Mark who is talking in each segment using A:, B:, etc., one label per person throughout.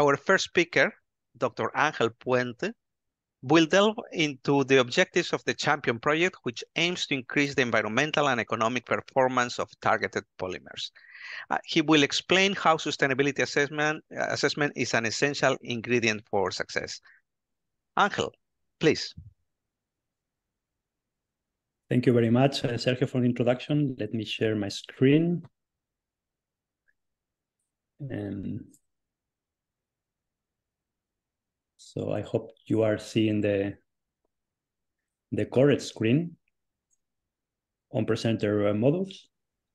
A: our first speaker, Dr. Angel Puente, will delve into the objectives of the Champion project, which aims to increase the environmental and economic performance of targeted polymers. Uh, he will explain how sustainability assessment, assessment is an essential ingredient for success. Angel, please.
B: Thank you very much, uh, Sergio, for the introduction. Let me share my screen. And so I hope you are seeing the, the correct screen on presenter uh, models.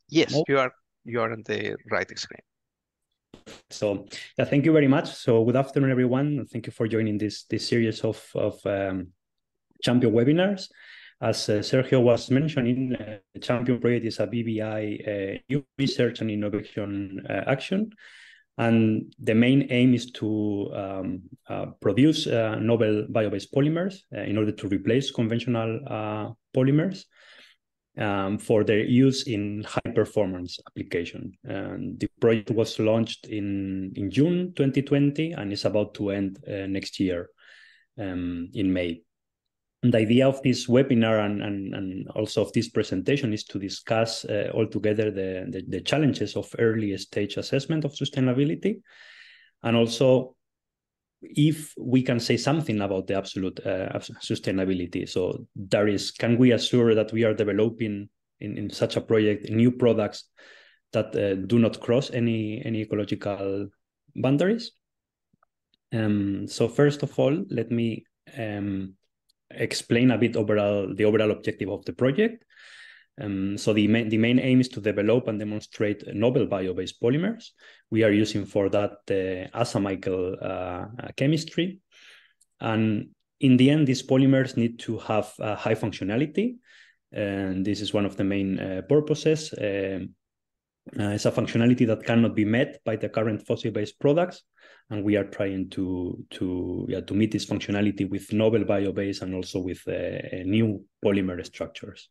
A: Yes, oh. you are you are on the right screen.
B: So yeah, thank you very much. So good afternoon, everyone. Thank you for joining this this series of of um, champion webinars. As uh, Sergio was mentioning, uh, the Champion Project is a BBI uh, research and innovation uh, action. And the main aim is to um, uh, produce uh, novel bio-based polymers in order to replace conventional polymers um, for their use in high performance application. And the project was launched in, in June 2020 and is about to end next year um, in May the idea of this webinar and, and, and also of this presentation is to discuss uh, altogether the, the, the, challenges of early stage assessment of sustainability. And also if we can say something about the absolute uh, sustainability. So there is can we assure that we are developing in, in such a project new products that uh, do not cross any any ecological boundaries? Um, so first of all let me um, explain a bit overall the overall objective of the project. Um, so the main, the main aim is to develop and demonstrate novel bio-based polymers. We are using for that the aza-Michael uh, chemistry. And in the end, these polymers need to have uh, high functionality. And this is one of the main uh, purposes. Um, uh, it's a functionality that cannot be met by the current fossil-based products and we are trying to to yeah to meet this functionality with novel bio-based and also with uh, uh, new polymer structures.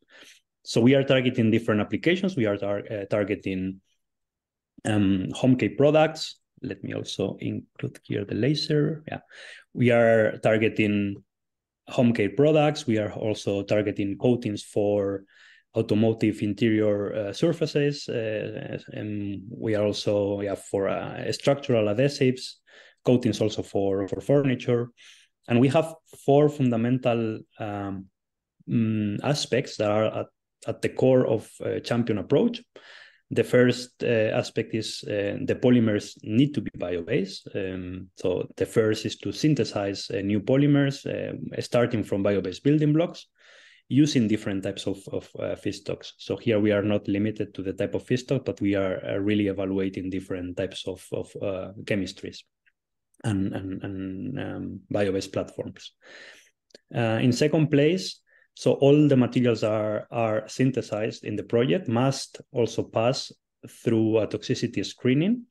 B: So we are targeting different applications. We are tar uh, targeting um, home care products. Let me also include here the laser. Yeah, we are targeting home care products. We are also targeting coatings for automotive interior uh, surfaces. Uh, and we are also yeah, for uh, structural adhesives, coatings also for, for furniture. And we have four fundamental um, um, aspects that are at, at the core of a champion approach. The first uh, aspect is uh, the polymers need to be bio-based. Um, so the first is to synthesize uh, new polymers, starting from bio-based building blocks using different types of, of uh, feedstocks. So here we are not limited to the type of feedstock, but we are uh, really evaluating different types of, of uh, chemistries and, and, and um, bio-based platforms. Uh, in second place, so all the materials are, are synthesized in the project must also pass through a toxicity screening.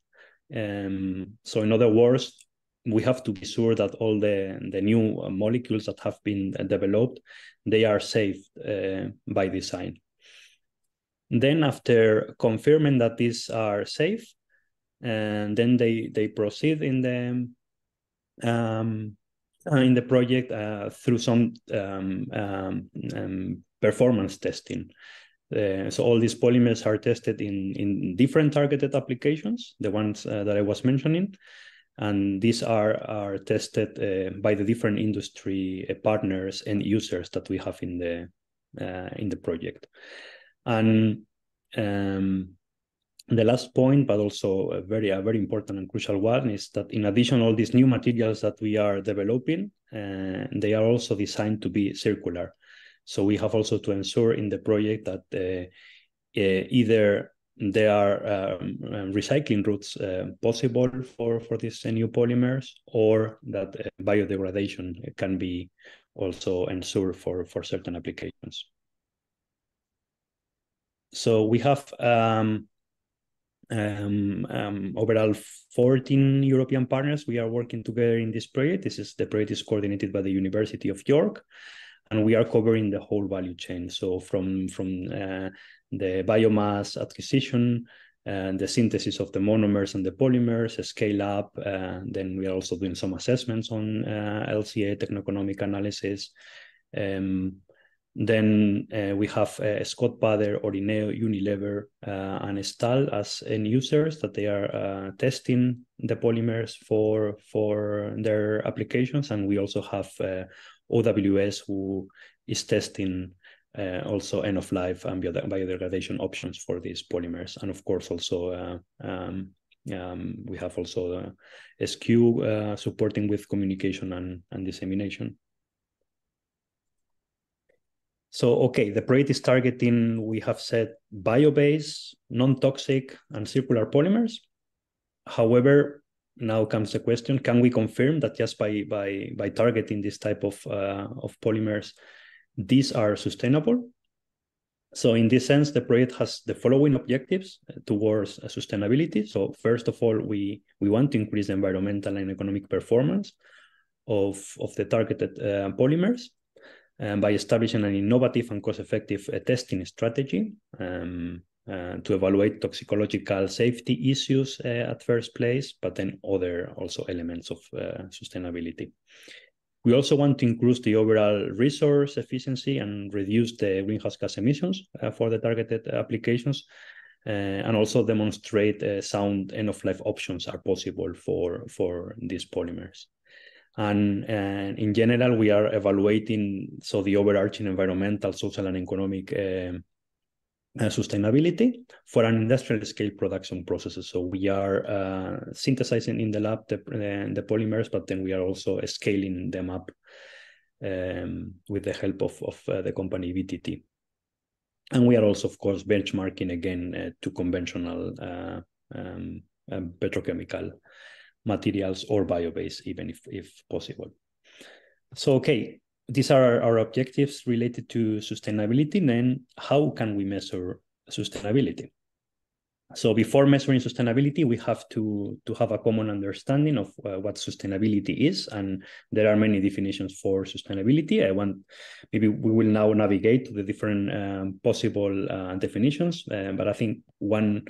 B: Um, so in other words, we have to be sure that all the, the new molecules that have been developed, they are safe uh, by design. Then after confirming that these are safe, and then they, they proceed in the um, uh, in the project uh, through some um, um, um performance testing. Uh, so all these polymers are tested in, in different targeted applications, the ones uh, that I was mentioning, and these are are tested uh, by the different industry uh, partners and users that we have in the uh, in the project and um, the last point but also a very a very important and crucial one is that in addition all these new materials that we are developing uh, they are also designed to be circular. So we have also to ensure in the project that uh, uh, either there are um, um, recycling routes uh, possible for for these uh, new polymers or that uh, biodegradation can be also ensured for for certain applications. So we have um, um, um, overall 14 European partners. We are working together in this project. This is the project is coordinated by the University of York, and we are covering the whole value chain. So from from uh, the biomass acquisition and the synthesis of the monomers and the polymers, scale up. Uh, then we are also doing some assessments on uh, LCA techno-economic analysis. Um, then uh, we have uh, Scott Bader, Orineo, Unilever, uh, and Stahl as end users that they are uh, testing the polymers for for their applications, and we also have uh, OWS who is testing uh, also end of life and biodegradation options for these polymers, and of course also um, um, we have also SQ supporting with communication and, and dissemination. So, okay, the project is targeting, we have said, bio-based, non-toxic, and circular polymers. However, now comes the question, can we confirm that just by, by, by targeting this type of, uh, of polymers, these are sustainable? So in this sense, the project has the following objectives towards uh, sustainability. So first of all, we, we want to increase the environmental and economic performance of, of the targeted uh, polymers um, by establishing an innovative and cost-effective uh, testing strategy um, uh, to evaluate toxicological safety issues uh, at first place, but then other also elements of uh, sustainability. We also want to increase the overall resource efficiency and reduce the greenhouse gas emissions uh, for the targeted applications, uh, and also demonstrate sound end-of-life options are possible for, for these polymers. And, and in general, we are evaluating so the overarching environmental, social, and economic uh, uh, sustainability for an industrial scale production processes. So we are uh, synthesizing in the lab the, the, polymers, but then we are also scaling them up um, with the help of, of uh, the company VTT. And we are also, of course, benchmarking again uh, to conventional uh, um, petrochemical materials or bio-based, even if, if possible. So, okay, these are our objectives related to sustainability. Then how can we measure sustainability? So before measuring sustainability, we have to, to have a common understanding of uh, what sustainability is. And there are many definitions for sustainability. I want, maybe we will now navigate to the different um, possible uh, definitions. Uh, but I think one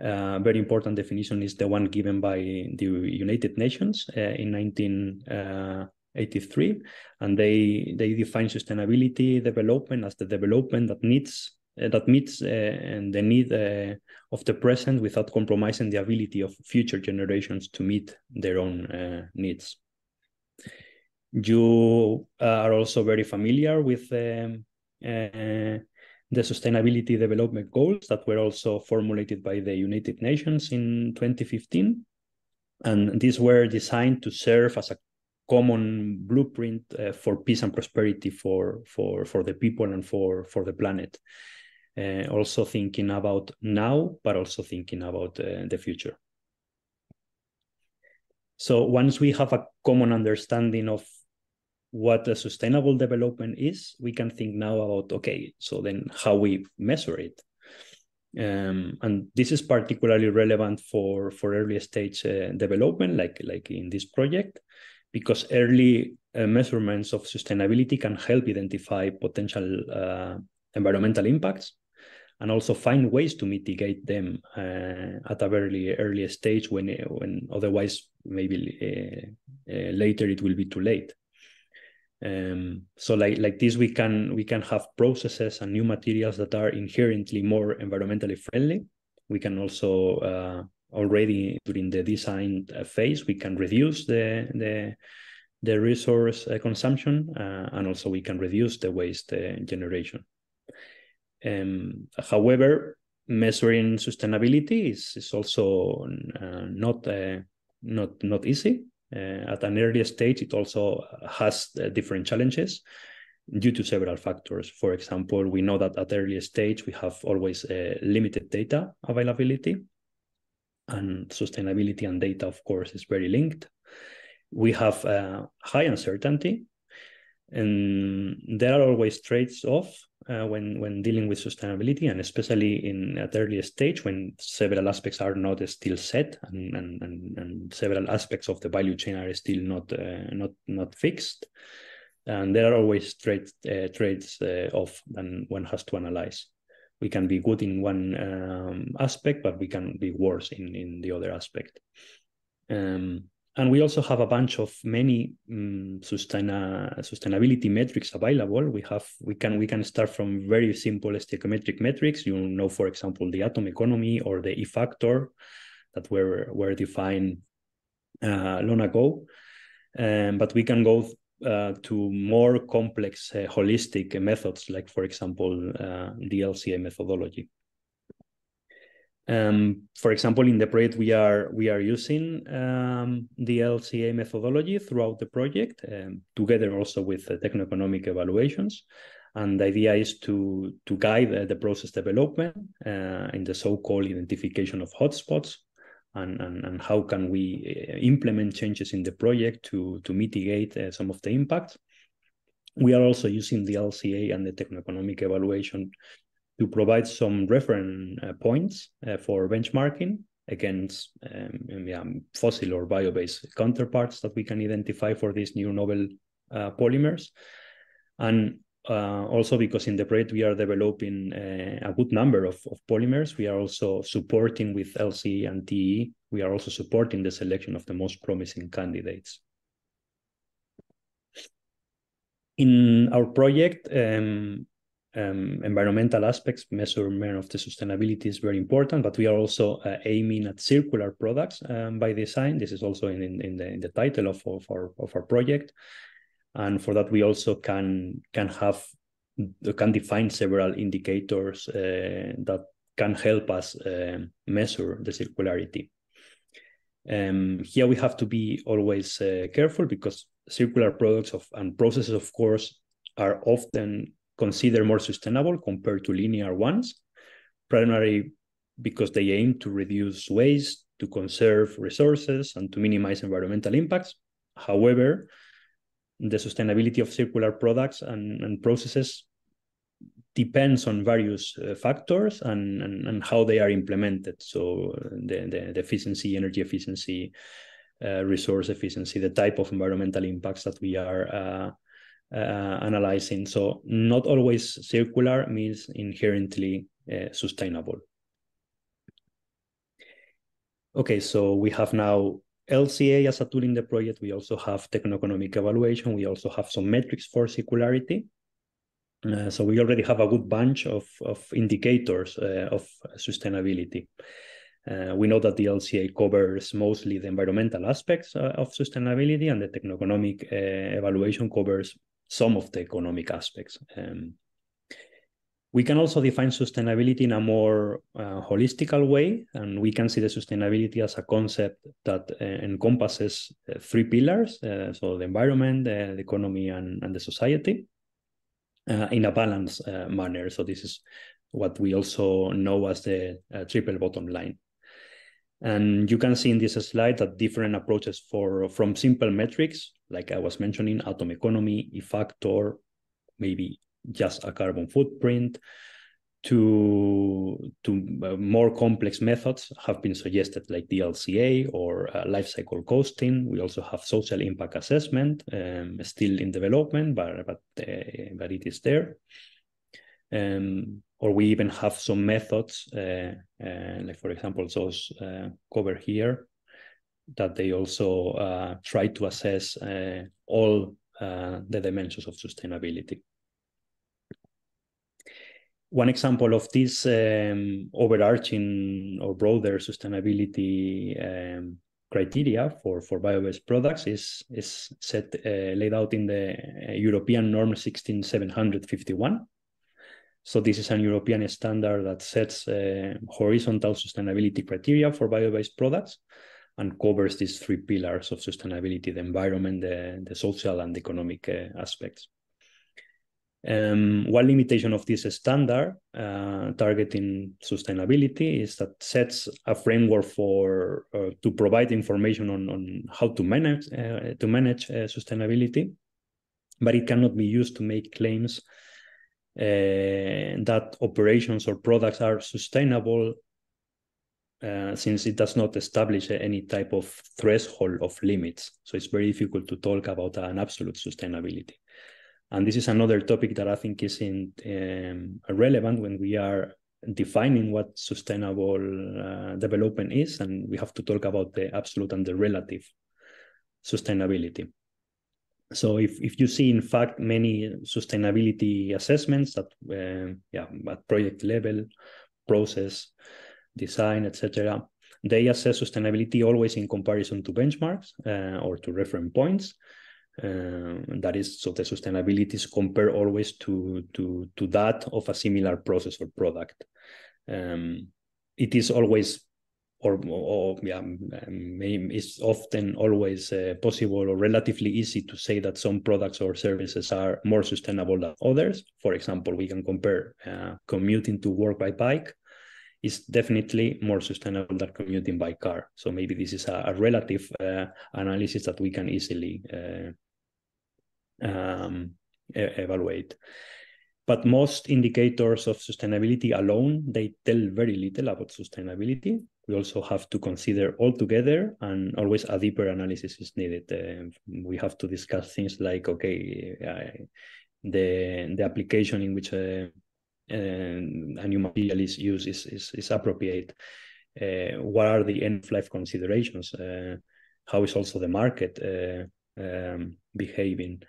B: uh, very important definition is the one given by the United Nations uh, in 1983, and they they define sustainability development as the development that needs uh, that meets uh, the need uh, of the present without compromising the ability of future generations to meet their own uh, needs. You are also very familiar with um, the Sustainability Development Goals that were also formulated by the United Nations in 2015. And these were designed to serve as a common blueprint uh, for peace and prosperity for, for, for the people and for, for the planet. Uh, also thinking about now, but also thinking about uh, the future. So once we have a common understanding of what a sustainable development is, we can think now about okay, so then how we measure it. Um, and this is particularly relevant for for early stage uh, development, like like in this project, because early uh, measurements of sustainability can help identify potential uh, environmental impacts and also find ways to mitigate them uh, at a very early stage when when otherwise maybe uh, uh, later it will be too late. Um, so like like this, we can we can have processes and new materials that are inherently more environmentally friendly. We can also uh, already during the design uh, phase we can reduce the the the resource uh, consumption uh, and also we can reduce the waste uh, generation. Um, however, measuring sustainability is, is also uh, not not not easy at an early stage, it also has uh, different challenges due to several factors. For example, we know that at early stage, we have always uh, limited data availability and sustainability and data, of course, is very linked. We have uh, high uncertainty and there are always trades off uh, when when dealing with sustainability and especially in at early stage when several aspects are not still set and and, and, and several aspects of the value chain are still not uh, not not fixed and there are always trade, uh, trades uh, off and one has to analyze we can be good in one um, aspect, but we can be worse in in the other aspect. Um, and we also have a bunch of many um, sustain- sustainability metrics available. We have we can we can start from very simple stoichiometric metrics. You know, for example, the atom economy or the E factor that were were defined uh, long ago. Um, but we can go uh, to more complex uh, holistic methods, like for example uh, the LCA methodology. Um, for example, in the project, we are we are using um, the LCA methodology throughout the project, um, together also with the techno-economic evaluations. And the idea is to to guide uh, the process development uh, in the so-called identification of hotspots, and, and, and how can we uh, implement changes in the project to to mitigate uh, some of the impact. We are also using the LCA and the techno-economic evaluation to provide some reference uh, points uh, for benchmarking against um, yeah, fossil or bio-based counterparts that we can identify for these new novel uh, polymers. And uh, also because in the project we are developing uh, a good number of, of, polymers, we are also supporting with LC and TE, we are also supporting the selection of the most promising candidates. In our project, um, um, environmental aspects, measurement of the sustainability is very important, but we are also uh, aiming at circular products um, by design. This is also in, in, in, the, in the title of, of, our, of our project. And for that, we also can, can have, can define several indicators uh, that can help us uh, measure the circularity. Um, here we have to be always uh, careful because circular products of, and processes, of course, are often considered more sustainable compared to linear ones, primarily because they aim to reduce waste, to conserve resources, and to minimize environmental impacts. However, the sustainability of circular products and, and processes depends on various uh, factors and, and, and, how they are implemented. So uh, the, the, the efficiency, energy efficiency, uh, resource efficiency, the type of environmental impacts that we are uh, analyzing. So not always circular means inherently uh, sustainable. Okay, so we have now LCA as a tool in the project. We also have techno-economic evaluation. We also have some metrics for circularity. Uh, so we already have a good bunch of, of indicators uh, of sustainability. Uh, we know that the LCA covers mostly the environmental aspects uh, of sustainability and the techno-economic uh, evaluation covers some of the economic aspects. Um, we can also define sustainability in a more uh, holistical way, and we can see the sustainability as a concept that uh, encompasses uh, three pillars: uh, so the environment, the economy, and, and the society, uh, in a balanced uh, manner. So this is what we also know as the triple bottom line. And you can see in this slide that different approaches for from simple metrics, like I was mentioning, atom economy, E factor, maybe just a carbon footprint, to to uh, more complex methods have been suggested, like the LCA or uh, life cycle costing. We also have social impact assessment, um, still in development, but but uh, but it is there. Um, or we even have some methods, uh, uh, like for example, those uh, cover here, that they also try to assess all the dimensions of sustainability. One example of this um, overarching or broader sustainability um, criteria for, for bio-based products is, is set uh, laid out in the European norm 16751. So this is an European standard that sets uh, horizontal sustainability criteria for bio-based products and covers these three pillars of sustainability, the environment, the, the social and the economic uh, aspects. Um, one limitation of this standard uh, targeting sustainability is that sets a framework for uh, to provide information on, on how to manage uh, to manage uh, sustainability, but it cannot be used to make claims uh, that operations or products are sustainable uh, since it does not establish any type of threshold of limits. So it's very difficult to talk about an absolute sustainability. And this is another topic that I think is in, um, relevant when we are defining what sustainable uh, development is, and we have to talk about the absolute and the relative sustainability. So if, if you see, in fact, many sustainability assessments that, uh, yeah, at project level, process, design, etc., they assess sustainability always in comparison to benchmarks uh, or to reference points. Uh, that is, so the sustainability is compared always to, to, to that of a similar process or product. Um, it is always or, or yeah, um, it's often always uh, possible or relatively easy to say that some products or services are more sustainable than others. For example, we can compare uh, commuting to work by bike is definitely more sustainable than commuting by car. So maybe this is a, a relative uh, analysis that we can easily uh, um, e evaluate. But most indicators of sustainability alone, they tell very little about sustainability. We also have to consider all together and always a deeper analysis is needed. Uh, we have to discuss things like, okay, uh, the, the application in which uh, a new material is used is, is, is appropriate. Uh, what are the end of life considerations? Uh, how is also the market uh, um, behaving?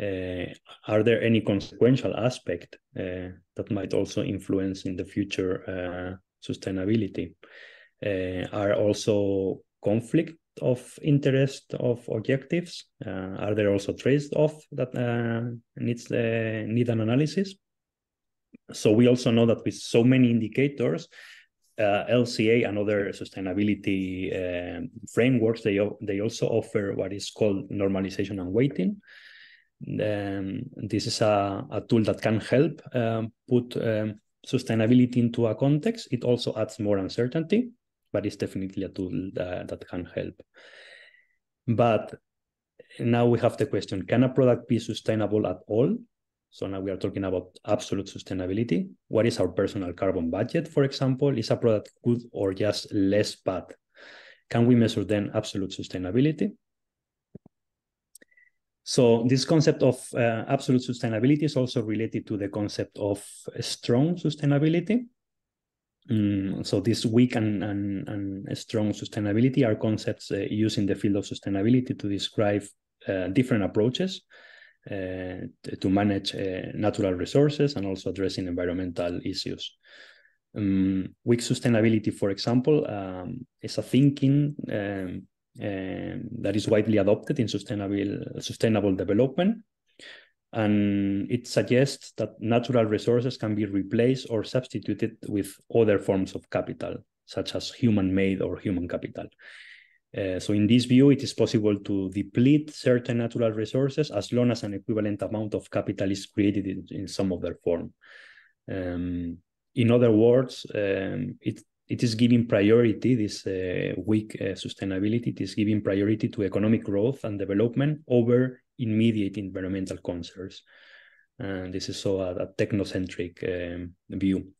B: Uh, are there any consequential aspect uh, that might also influence in the future uh, sustainability? are also conflict of interest of objectives? are there also trade-off that needs need an analysis? So we also know that with so many indicators, uh, LCA and other sustainability uh, frameworks, they, they also offer what is called normalization and weighting. Um, this is a, a, tool that can help um, put um, sustainability into a context. It also adds more uncertainty, but it's definitely a tool that, that can help. But now we have the question, can a product be sustainable at all? So now we are talking about absolute sustainability. What is our personal carbon budget, for example? Is a product good or just less bad? Can we measure then absolute sustainability? So this concept of uh, absolute sustainability is also related to the concept of strong sustainability. Mm, so this weak and, and, and, strong sustainability are concepts uh, used in the field of sustainability to describe uh, different approaches to manage uh, natural resources and also addressing environmental issues. Um, weak sustainability, for example, um, is a thinking um, um, that is widely adopted in sustainable sustainable development and it suggests that natural resources can be replaced or substituted with other forms of capital such as human made or human capital uh, so in this view it is possible to deplete certain natural resources as long as an equivalent amount of capital is created in, in some other form um, in other words um, it it is giving priority, this uh, weak uh, sustainability, it is giving priority to economic growth and development over immediate environmental concerns. And this is so a, a technocentric um, view.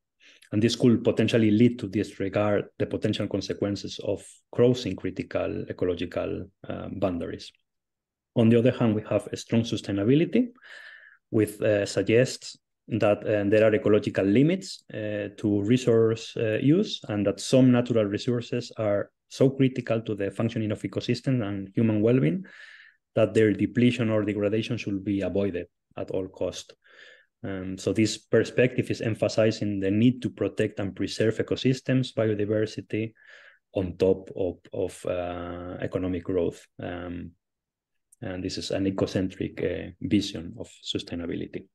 B: And this could potentially lead to disregard the potential consequences of crossing critical ecological uh, boundaries. On the other hand, we have a strong sustainability, which uh, suggests that uh, there are ecological limits uh, to resource uh, use and that some natural resources are so critical to the functioning of ecosystems and human well-being that their depletion or degradation should be avoided at all cost. Um, so this perspective is emphasizing the need to protect and preserve ecosystems, biodiversity, on top of, of uh, economic growth. Um, and this is an ecocentric uh, vision of sustainability.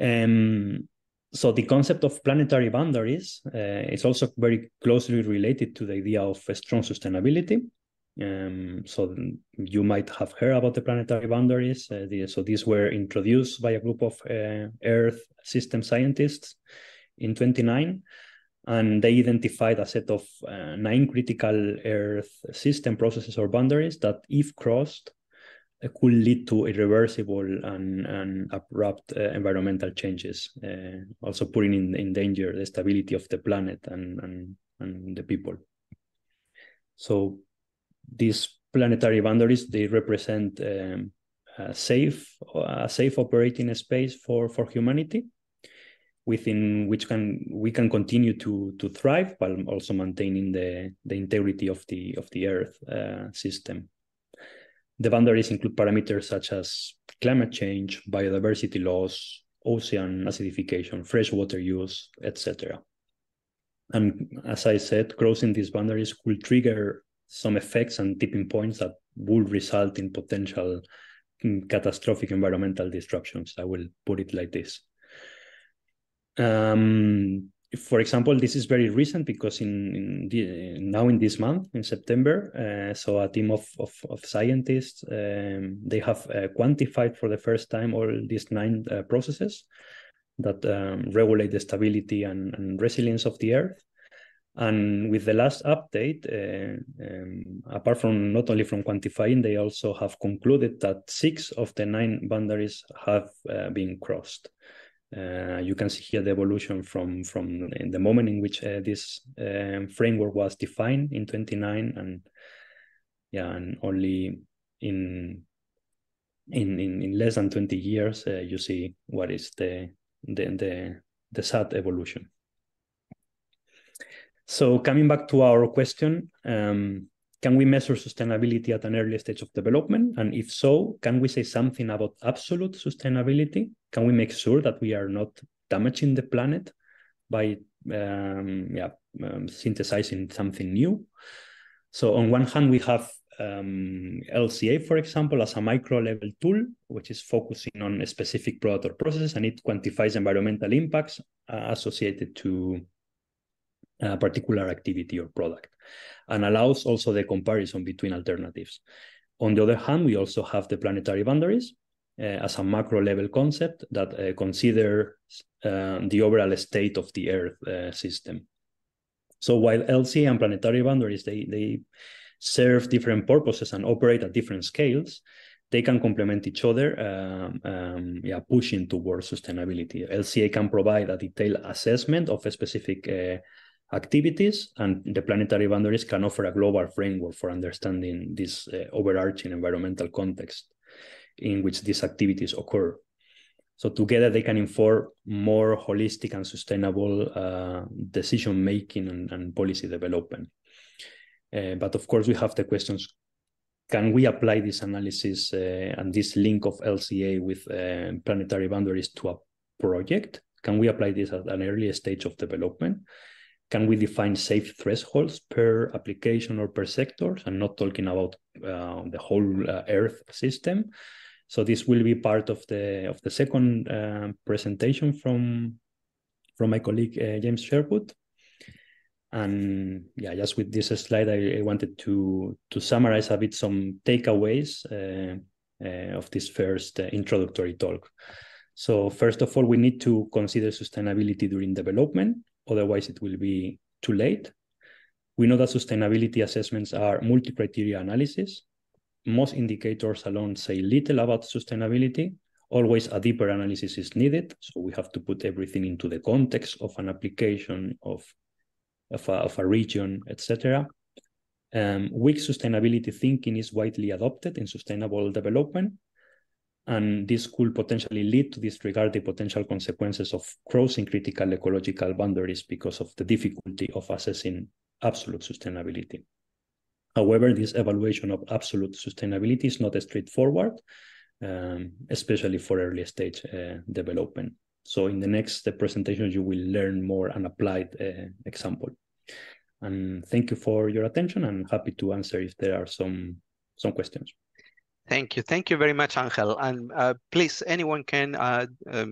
B: Um, so the concept of planetary boundaries uh, is also very closely related to the idea of strong sustainability. Um, so you might have heard about the planetary boundaries. Uh, the, so these were introduced by a group of uh, Earth system scientists in 29, and they identified a set of uh, nine critical Earth system processes or boundaries that, if crossed, could lead to irreversible and, and abrupt uh, environmental changes, uh, also putting in, in danger the stability of the planet and, and, and the people. So these planetary boundaries, they represent um, a safe, a safe operating space for, for humanity, within which can we can continue to to thrive while also maintaining the the integrity of the of the Earth uh, system. The boundaries include parameters such as climate change, biodiversity loss, ocean acidification, freshwater use, etc. And as I said, crossing these boundaries could trigger some effects and tipping points that would result in potential mm, catastrophic environmental disruptions. I will put it like this. Um, for example, this is very recent because in, in the, now in this month, in September, uh, so a team of, of, of scientists, um, they have uh, quantified for the first time all these nine uh, processes that um, regulate the stability and, and, resilience of the Earth. And with the last update, uh, um, apart from not only from quantifying, they also have concluded that six of the nine boundaries have uh, been crossed. Uh, you can see here the evolution from from the moment in which uh, this um, framework was defined in 29 and yeah and only in in in, in less than 20 years uh, you see what is the the the, the sad evolution so coming back to our question um, can we measure sustainability at an early stage of development? And if so, can we say something about absolute sustainability? Can we make sure that we are not damaging the planet by um, yeah, um, synthesizing something new? So on one hand, we have um, LCA, for example, as a micro level tool, which is focusing on a specific product or process, and it quantifies environmental impacts uh, associated to a particular activity or product and allows also the comparison between alternatives. On the other hand, we also have the planetary boundaries uh, as a macro level concept that uh, consider uh, the overall state of the Earth uh, system. So while LC and planetary boundaries, they, they serve different purposes and operate at different scales, they can complement each other, um, um, yeah, pushing towards sustainability. LCA can provide a detailed assessment of a specific uh, activities, and the planetary boundaries can offer a global framework for understanding this uh, overarching environmental context in which these activities occur. So together they can inform more holistic and sustainable uh, decision making and, and, policy development. Uh, but of course, we have the questions: Can we apply this analysis uh, and this link of LCA with uh, planetary boundaries to a project? Can we apply this at an early stage of development? Can we define safe thresholds per application or per sector? I'm not talking about uh, the whole uh, Earth system. So this will be part of the of the second uh, presentation from from my colleague uh, James Sherwood. And yeah, just with this slide, I, I, wanted to to summarize a bit some takeaways uh, uh, of this first introductory talk. So first of all, we need to consider sustainability during development otherwise it will be too late. We know that sustainability assessments are multi-criteria analysis. Most indicators alone say little about sustainability. Always a deeper analysis is needed. So we have to put everything into the context of an application, of, of, a, of a region, etc. Um, weak sustainability thinking is widely adopted in sustainable development and this could potentially lead to disregard the potential consequences of crossing critical ecological boundaries because of the difficulty of assessing absolute sustainability. However, this evaluation of absolute sustainability is not straightforward, um, especially for early stage uh, development. So in the next presentation, you will learn more an applied uh, example. And thank you for your attention. I'm happy to answer if there are some, some questions.
A: Thank you. Thank you very much, Angel. And uh, please, anyone can uh, um,